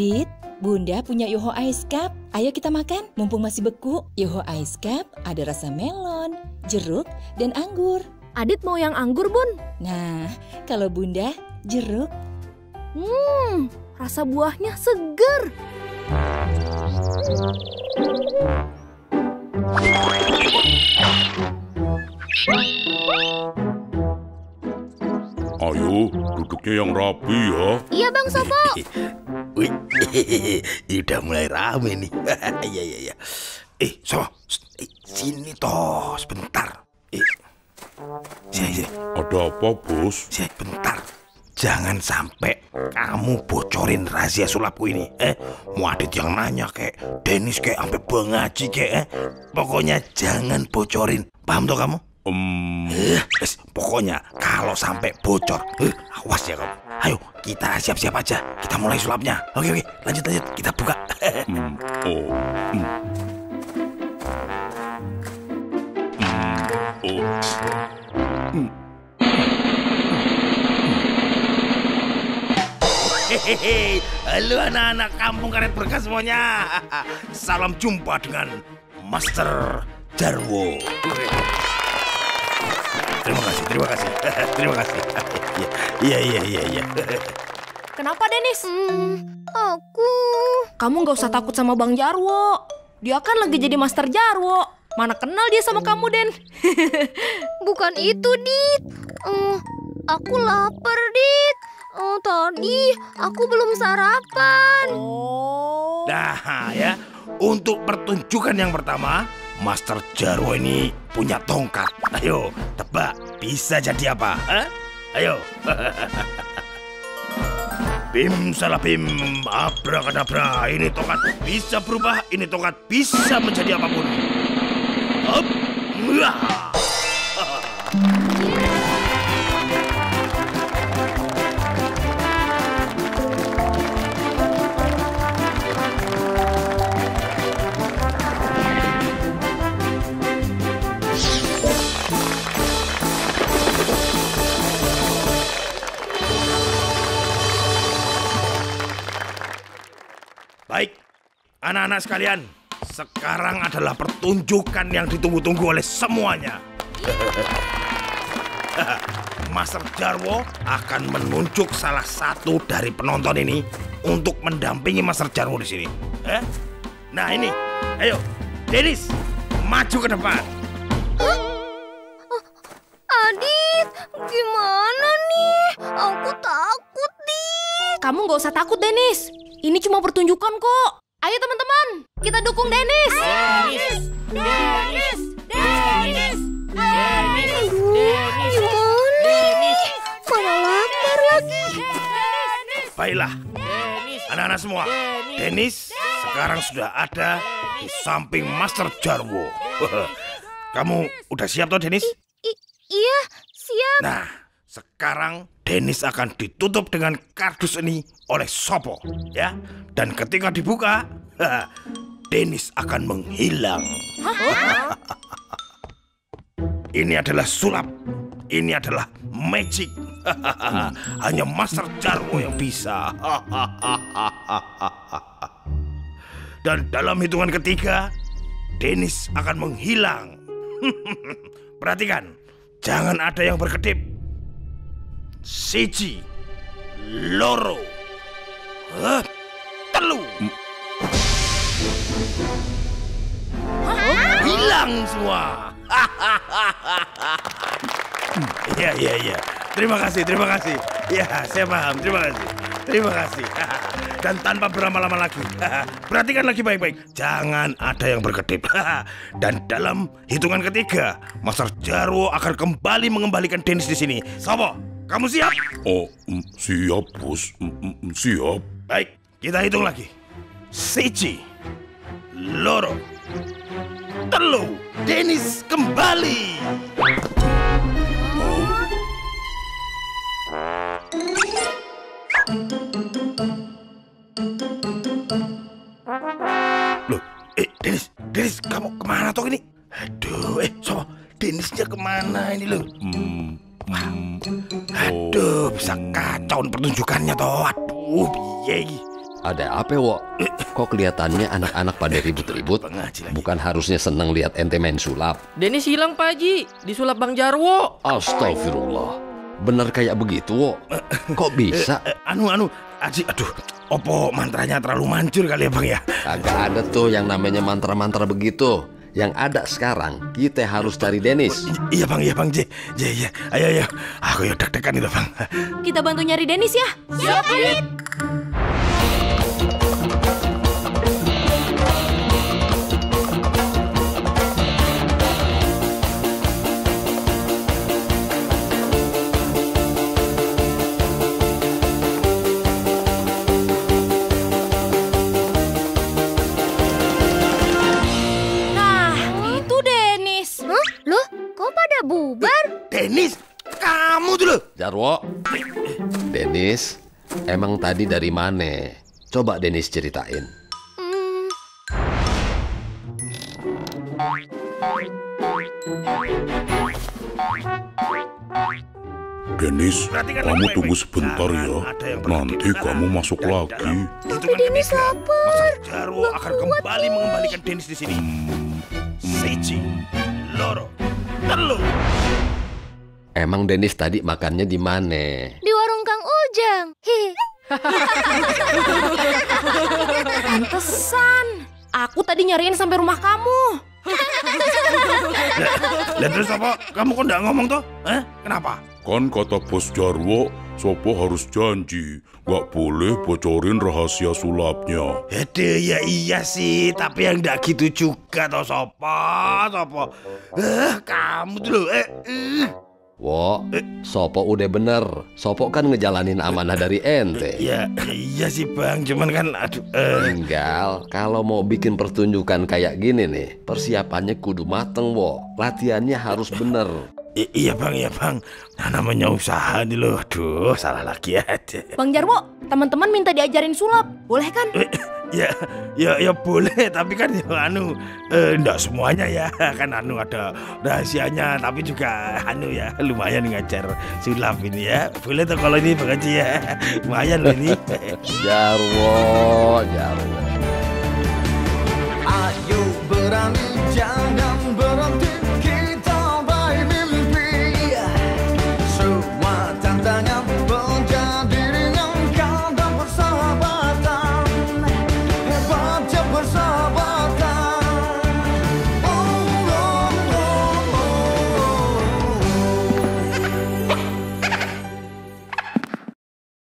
Dit, Bunda punya Yoho Ice Cup. Ayo kita makan, mumpung masih beku. Yoho Ice Cup ada rasa melon, jeruk, dan anggur. Adit mau yang anggur, Bun. Nah, kalau Bunda, jeruk. Hmm, rasa buahnya seger. Ayo, duduknya yang rapi ya. Iya, Bang Sopo. Wih, udah mulai rame nih. Iya, iya, iya. Eh, so, eh, sini toh, sebentar. Eh, sini, sini, Ada apa, Bos? sini, bentar. Jangan sampai kamu bocorin rahasia sulapku ini. Eh, mau Adit yang nanya kayak Dennis kayak sampai bengaji kayak. Eh. Pokoknya jangan bocorin. Paham toh kamu? Hmm, Eh, pokoknya kalau sampai bocor, eh, awas ya kamu. Ayo, kita siap-siap aja. Kita mulai sulapnya. Oke, oke, lanjut, lanjut. Kita buka. hmm, oh, oh. Hehehe, halo anak-anak kampung karet berkas semuanya. Salam jumpa dengan Master Jarwo. Terima kasih, terima kasih, terima kasih. Iya, iya, iya, iya. Kenapa, Denis? Hmm, aku Kamu nggak usah takut sama Bang Jarwo. Dia kan lagi jadi Master Jarwo. Mana kenal dia sama kamu, Den? bukan itu, Dit. Eh, aku lapar, Dit. Eh, tadi aku belum sarapan. Oh. Nah, ya, untuk pertunjukan yang pertama, Master Jarwo ini punya tongkat. Ayo, tebak, bisa jadi apa? Hah? Ayo. Bim salah bim, abrakadabra. Ini tongkat bisa berubah, ini tongkat bisa menjadi apa pun. Hop, anak-anak sekalian, sekarang adalah pertunjukan yang ditunggu-tunggu oleh semuanya. Master Jarwo akan menunjuk salah satu dari penonton ini untuk mendampingi Master Jarwo di sini. Eh? Nah ini, ayo, Dennis, maju ke depan. Adit, gimana nih? Aku takut, Dit. Kamu nggak usah takut, Denis. Ini cuma pertunjukan kok. Ayo teman-teman, kita dukung Denis. Denis, Denis, Denis, Denis, Gimana nih? Mana lapar lagi. Baiklah, anak-anak semua, Dennis. Sekarang sudah ada di samping Master Jarwo. Kamu udah siap toh, Dennis? I- iya, siap. Nah, sekarang Dennis akan ditutup dengan kardus ini oleh Sopo, ya. Dan ketika dibuka, Dennis akan menghilang. ini adalah sulap. Ini adalah magic. Hanya Master Jarwo yang bisa. Dan dalam hitungan ketiga, Dennis akan menghilang. Perhatikan, jangan ada yang berkedip. Siji, loro, heh, telu. Hilang semua. Iya, iya, iya. Terima kasih, terima kasih. Ya, saya paham. Terima kasih. Terima kasih. Dan tanpa berlama-lama lagi, perhatikan lagi baik-baik. Jangan ada yang berkedip. Dan dalam hitungan ketiga, Master Jarwo akan kembali mengembalikan Dennis di sini. Sopo, kamu siap? Oh, mm, siap, Bos. Mm, mm, siap. Baik, kita hitung lagi. Siji, loro, telu, Dennis kembali. Loh, eh Dennis, Dennis, kamu ke mana toh ini? Aduh, eh, so, Dennisnya ke mana ini loh? Hmm, hmm, Aduh, bisa kacau pertunjukannya toh. Aduh, piye iki? Ada apa, Wo? Kok kelihatannya anak-anak pada ribut-ribut? Bukan harusnya seneng lihat ente main sulap. Denis hilang Pak Haji, disulap Bang Jarwo. Astagfirullah. Bener kayak begitu, Wo? Kok bisa? Eh, anu anu, Aji, aduh, opo mantranya terlalu mancur kali ya bang ya? Kagak ada tuh yang namanya mantra-mantra begitu. Yang ada sekarang, kita harus cari Dennis. Iya bang, iya bang, J, J, iya, ayo ayo, aku ya deg-degan itu bang. Kita bantu nyari Dennis ya. Siap, Adit. Kamu loh. Jarwo, Dennis, emang tadi dari mana? Coba Dennis ceritain. Hmm, Dennis, Perhatikan kamu tunggu sebentar ya. Nanti kamu masuk lagi. Tapi ketiga, lapar. Masa Jarwo akan kembali mengembalikan Dennis di sini. Siji, loro, telu. Emang Dennis tadi makannya di mana? di warung Kang Ujang. Hehe. Pantesan. Aku tadi nyariin sampai rumah kamu. Lah terus apa? Kamu kok nggak ngomong tuh? Eh, kenapa? Kan kata bos Jarwo, Sopo harus janji, gak boleh bocorin rahasia sulapnya. Hede ya iya sih, tapi yang nggak gitu juga toh sopo, sopo. Eh, kamu tuh loh, eh, eh. Wo, Sopo udah bener. Sopo kan ngejalanin amanah dari ente. Ya, ya iya sih bang, cuman kan aduh, eh. Tinggal kalau mau bikin pertunjukan kayak gini nih, persiapannya kudu mateng, Wo. Latihannya harus bener. I- iya bang, iya bang. Nah, namanya usaha nih loh, aduh salah lagi aja. Bang Jarwo, teman-teman minta diajarin sulap. Boleh kan? Ya, ya, ya boleh, tapi kan ya, anu, eh, enggak semuanya ya, kan anu ada rahasianya, tapi juga anu ya, lumayan ngajar sulap ini ya. Boleh tuh kalau ini bang Haji ya, lumayan loh ini. Jarwo, Jarwo. Ayo berani jangan